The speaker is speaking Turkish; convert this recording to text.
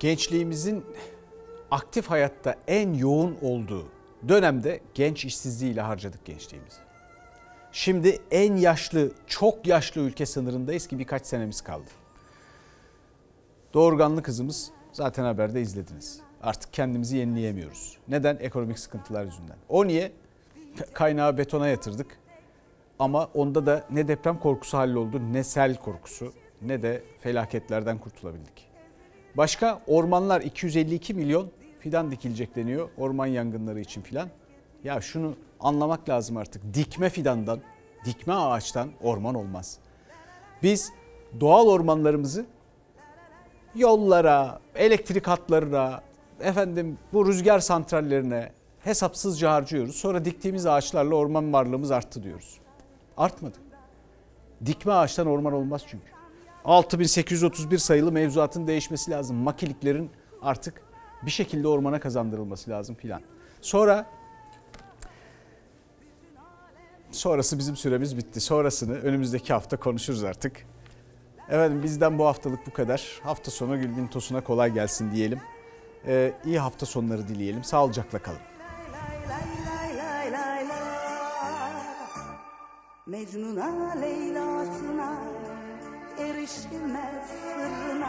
gençliğimizin aktif hayatta en yoğun olduğu dönemde genç işsizliğiyle harcadık gençliğimizi. Şimdi en yaşlı, çok yaşlı ülke sınırındayız ki birkaç senemiz kaldı. Doğurganlı kızımız zaten haberde izlediniz. Artık kendimizi yenileyemiyoruz. Neden? Ekonomik sıkıntılar yüzünden. O niye? Kaynağı betona yatırdık. Ama onda da ne deprem korkusu halloldu, ne sel korkusu, ne de felaketlerden kurtulabildik. Başka ormanlar 252 milyon fidan dikilecek deniyor orman yangınları için filan. Ya şunu anlamak lazım artık. Dikme fidandan, dikme ağaçtan orman olmaz. Biz doğal ormanlarımızı yollara, elektrik hatlarına, efendim bu rüzgar santrallerine hesapsızca harcıyoruz. Sonra diktiğimiz ağaçlarla orman varlığımız arttı diyoruz. Artmadı. Dikme ağaçtan orman olmaz çünkü. 6831 sayılı mevzuatın değişmesi lazım. Makiliklerin artık bir şekilde ormana kazandırılması lazım filan. Sonra sonrası bizim süremiz bitti. Sonrasını önümüzdeki hafta konuşuruz artık. Efendim bizden bu haftalık bu kadar. Hafta sonu Gülbin Tosun'a kolay gelsin diyelim. Ee, iyi hafta sonları dileyelim. Sağlıcakla kalın. Mecnun'a Leyla'sına 心儿似那